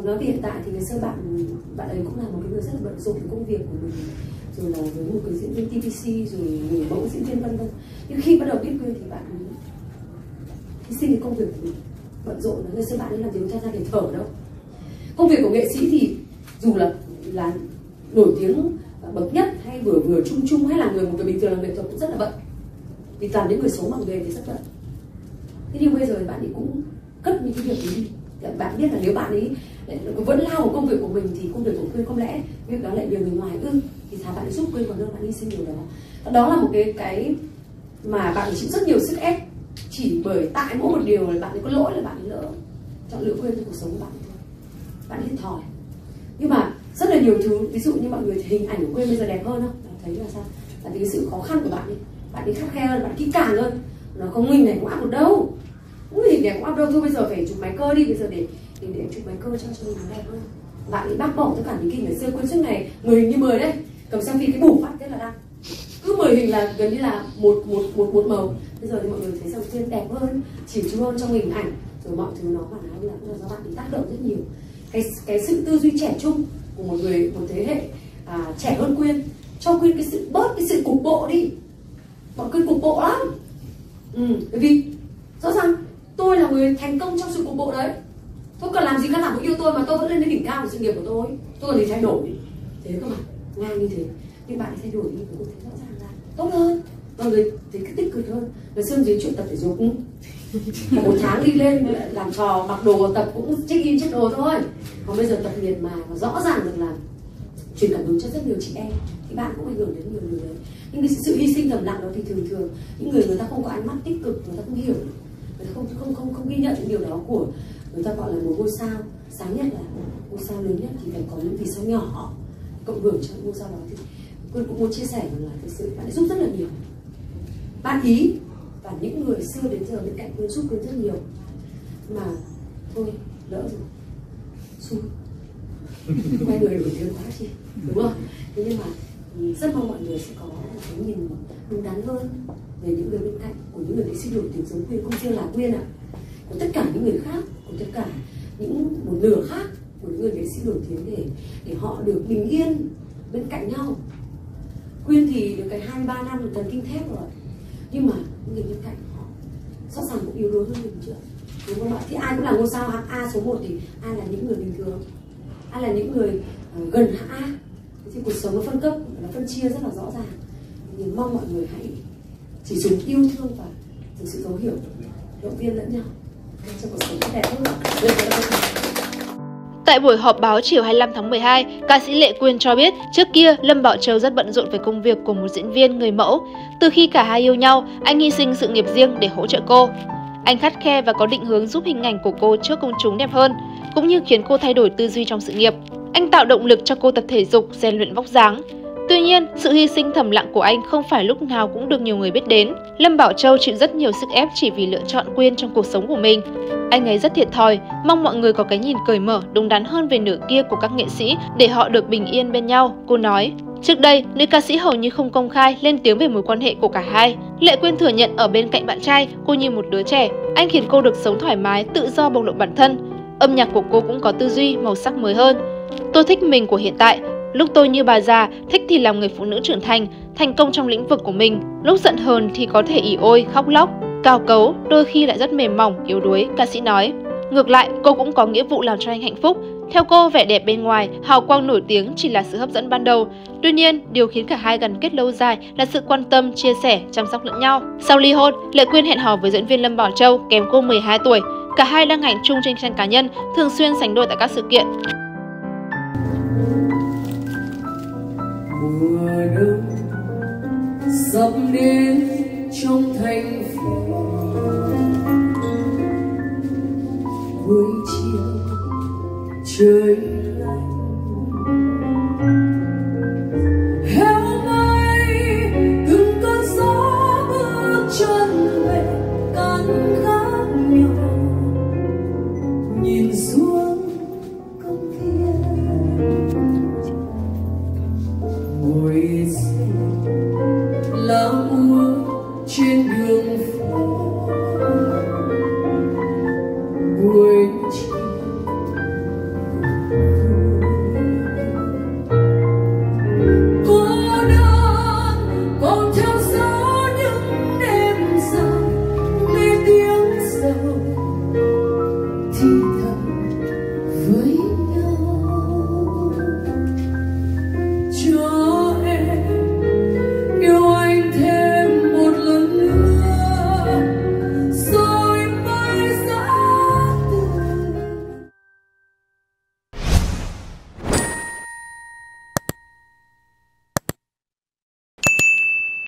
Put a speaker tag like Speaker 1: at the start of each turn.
Speaker 1: còn nói về hiện tại thì ngày xưa bạn bạn ấy cũng là một cái người rất là bận rộn với công việc của mình, rồi là với một cái diễn viên TVC rồi người mẫu diễn viên vân vân. Nhưng khi bắt đầu biết quên thì bạn ấy hy sinh cái công việc của mình, bận rộn. Ngày xưa bạn ấy làm gì có ra để thở đâu. Công việc của nghệ sĩ thì dù là là nổi tiếng à, bậc nhất hay vừa vừa chung chung hay là người một người bình thường làm nghệ thuật cũng rất là bận. Vì toàn những người xấu bằng nghề thì rất bận. Thế nhưng bây giờ bạn ấy cũng cất những cái việc ấy đi. Dạ, bạn biết là nếu bạn ấy vẫn lao vào công việc của mình thì công việc của quyên không lẽ? Việc đó lại nhờ người ngoài ư, thì thà bạn ấy giúp quyên còn hơn bạn hy sinh điều đó? Đó là một cái cái mà bạn ấy chịu rất nhiều sức ép. Chỉ bởi tại mỗi một điều là bạn ấy có lỗi là bạn ấy lỡ chọn lựa quên trong cuộc sống của bạn ấy thôi. Bạn ấy thiệt thòi. Nhưng mà rất là nhiều thứ, ví dụ như mọi người hình ảnh của quên bây giờ đẹp hơn không? Bạn thấy là sao? Là vì sự khó khăn của bạn ấy bạn ấy khắc khe hơn, bạn kỹ càng hơn. Nó không mình này cũng áp được đâu ui đẹp cũng áp đâu thôi bây giờ phải chụp máy cơ đi. Bây giờ để để, để chụp máy cơ cho cho nó đẹp hơn. Bạn ấy bác bỏ tất cả những kỳ ngày xưa quên suốt này. Người hình như mười đấy. Cầm xem phim cái bùng phát thế là đang cứ mười hình là gần như là một một một một màu. Bây giờ thì mọi người thấy dòng xuyên đẹp hơn chỉ chu hơn trong hình ảnh. Rồi mọi thứ nó phản ánh là do bạn ấy tác động rất nhiều. Cái cái sự tư duy trẻ trung của một người một thế hệ à, trẻ hơn quyên cho quyên cái sự bớt cái sự cục bộ đi. Bọn quyên cục bộ lắm. Ừ, bởi vì rõ ràng tôi là người thành công trong sự cục bộ đấy. Tôi cần làm gì khán giả cũng yêu tôi mà tôi vẫn lên đến đỉnh cao của sự nghiệp của tôi. Tôi cần gì thay đổi thế cơ mà, ngang như thế. Nhưng bạn thay đổi thì cũng thấy rõ ràng là tốt hơn. Mọi người thấy cái tích cực hơn. Và xưa dưới chuyện tập thể dục một tháng đi lên làm trò, mặc đồ, tập cũng check in, check đồ thôi. Còn bây giờ tập miệt mài và rõ ràng được là truyền cảm hứng cho rất nhiều chị em, thì bạn cũng ảnh hưởng đến nhiều người đấy. Nhưng cái sự hy sinh thầm lặng đó thì thường thường, những người người ta không có ánh mắt tích cực, người ta không hiểu người ta không không không không ghi nhận điều đó của người ta gọi là một ngôi sao sáng nhất là ngôi sao lớn nhất thì phải có những vì sao nhỏ cộng hưởng cho ngôi sao đó. Thì tôi cũng muốn chia sẻ là thực sự bạn giúp rất là nhiều. Bạn ý và những người xưa đến giờ bên cạnh tôi giúp tôi rất nhiều. Mà thôi, lỡ rồi. Xui. Hai người đổi tiếng quá chị. Đúng không? Thế nhưng mà rất mong mọi người sẽ có một cái nhìn đúng đắn hơn về những người bên cạnh của những người bị suy đổi tiếng giống quyên không riêng là quyên ạ. Của tất cả những người khác của tất cả những một nửa khác của những người nghệ sĩ nổi tiếng để để họ được bình yên bên cạnh nhau. Quyên thì được cái 23 năm thần kinh thép rồi. Nhưng mà những người bên cạnh họ rõ ràng cũng yếu đuối hơn mình chưa đúng không ạ? Thì ai cũng là ngôi sao hạng A số 1 thì ai là những người bình thường? Ai là những người uh, gần hạng A? Thì cuộc sống nó phân cấp nó phân chia rất là rõ ràng mình mong mọi người hãy chỉ dùng yêu thương và dùng sự thấu hiểu động viên lẫn nhau cho cuộc sống đẹp hơn
Speaker 2: Tại buổi họp báo chiều 25 tháng 12, ca sĩ Lệ Quyên cho biết trước kia Lâm Bảo Châu rất bận rộn với công việc của một diễn viên người mẫu. Từ khi cả hai yêu nhau, anh hy sinh sự nghiệp riêng để hỗ trợ cô. Anh khắt khe và có định hướng giúp hình ảnh của cô trước công chúng đẹp hơn, cũng như khiến cô thay đổi tư duy trong sự nghiệp. Anh tạo động lực cho cô tập thể dục, rèn luyện vóc dáng. Tuy nhiên, sự hy sinh thầm lặng của anh không phải lúc nào cũng được nhiều người biết đến. Lâm Bảo Châu chịu rất nhiều sức ép chỉ vì lựa chọn Quyên trong cuộc sống của mình. Anh ấy rất thiệt thòi, mong mọi người có cái nhìn cởi mở, đúng đắn hơn về nửa kia của các nghệ sĩ để họ được bình yên bên nhau, cô nói. Trước đây, nữ ca sĩ hầu như không công khai lên tiếng về mối quan hệ của cả hai. Lệ Quyên thừa nhận ở bên cạnh bạn trai, cô như một đứa trẻ. Anh khiến cô được sống thoải mái, tự do bộc lộ bản thân. Âm nhạc của cô cũng có tư duy, màu sắc mới hơn. Tôi thích mình của hiện tại, Lúc tôi như bà già, thích thì làm người phụ nữ trưởng thành, thành công trong lĩnh vực của mình. Lúc giận hờn thì có thể ỉ ôi, khóc lóc, cao cấu, đôi khi lại rất mềm mỏng, yếu đuối, ca sĩ nói. Ngược lại, cô cũng có nghĩa vụ làm cho anh hạnh phúc. Theo cô, vẻ đẹp bên ngoài, hào quang nổi tiếng chỉ là sự hấp dẫn ban đầu. Tuy nhiên, điều khiến cả hai gắn kết lâu dài là sự quan tâm, chia sẻ, chăm sóc lẫn nhau. Sau ly hôn, Lệ Quyên hẹn hò với diễn viên Lâm Bảo Châu, kém cô 12 tuổi. Cả hai đang ảnh chung trên trang cá nhân, thường xuyên sánh đôi tại các sự kiện.
Speaker 1: mùa đông sắp đến trong thành phố buổi chiều trời
Speaker 3: lạnh héo mây từng cơn gió bước chân về căn gác nhỏ nhìn xuống Jesus.